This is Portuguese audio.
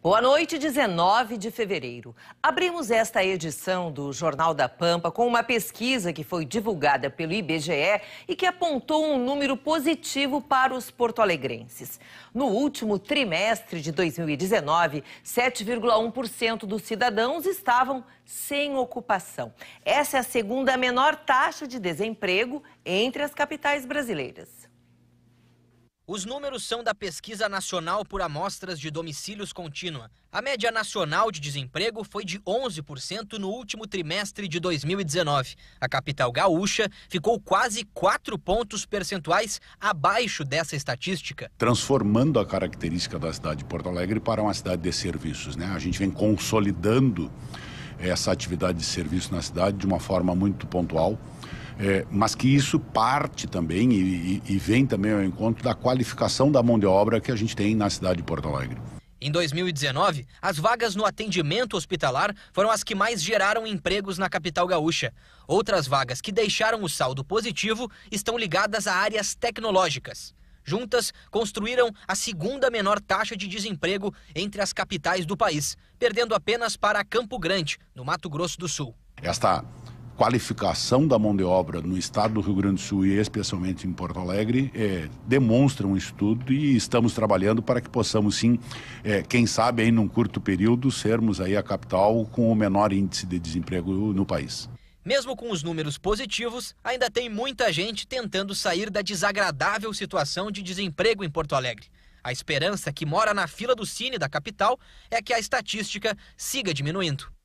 Boa noite, 19 de fevereiro. Abrimos esta edição do Jornal da Pampa com uma pesquisa que foi divulgada pelo IBGE e que apontou um número positivo para os porto-alegrenses. No último trimestre de 2019, 7,1% dos cidadãos estavam sem ocupação. Essa é a segunda menor taxa de desemprego entre as capitais brasileiras. Os números são da Pesquisa Nacional por Amostras de Domicílios Contínua. A média nacional de desemprego foi de 11% no último trimestre de 2019. A capital gaúcha ficou quase 4 pontos percentuais abaixo dessa estatística. Transformando a característica da cidade de Porto Alegre para uma cidade de serviços. Né? A gente vem consolidando essa atividade de serviço na cidade de uma forma muito pontual é, mas que isso parte também e, e, vem também ao encontro da qualificação da mão de obra que a gente tem na cidade de Porto Alegre. Em 2019, as vagas no atendimento hospitalar foram as que mais geraram empregos na capital gaúcha. Outras vagas que deixaram o saldo positivo estão ligadas a áreas tecnológicas. Juntas, construíram a segunda menor taxa de desemprego entre as capitais do país, perdendo apenas para Campo Grande, no Mato Grosso do Sul. Esta qualificação da mão de obra no estado do Rio Grande do Sul e especialmente em Porto Alegre é, demonstram isso tudo e estamos trabalhando para que possamos sim, é, quem sabe aí num curto período, sermos aí a capital com o menor índice de desemprego no país. Mesmo com os números positivos, ainda tem muita gente tentando sair da desagradável situação de desemprego em Porto Alegre. A esperança que mora na fila do Cine da capital é que a estatística siga diminuindo.